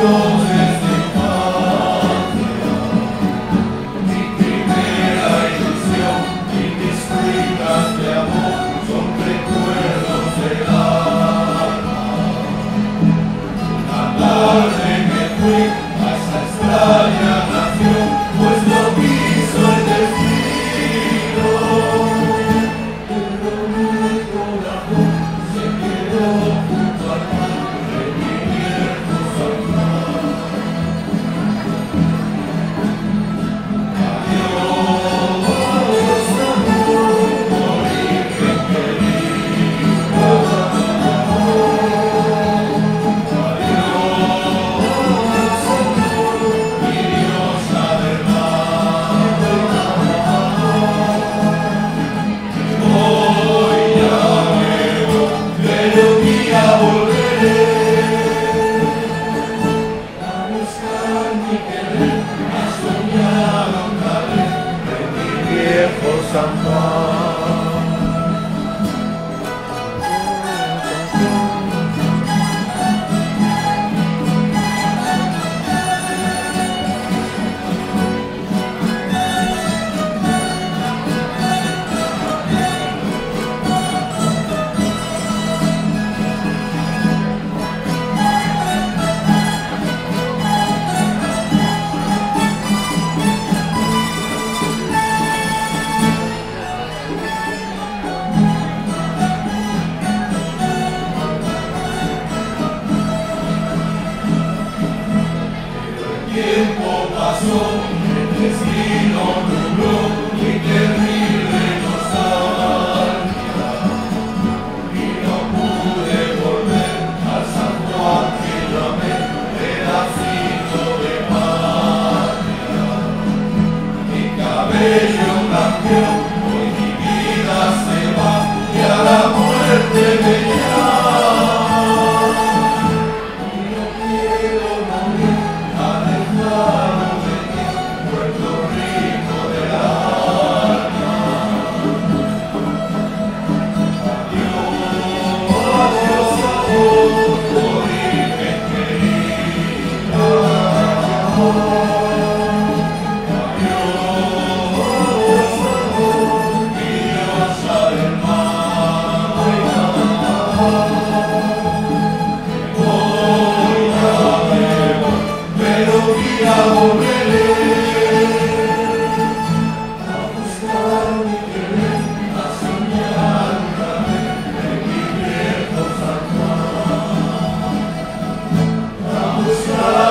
Entonces de patria, mi primera ilusión y mis cuitas de amor son recuerdos de arma. Una tarde me fui a esta estrella. someone. paso, el destino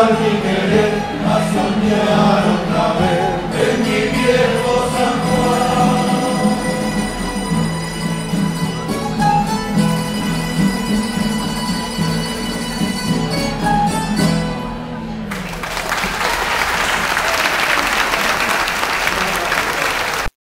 love you,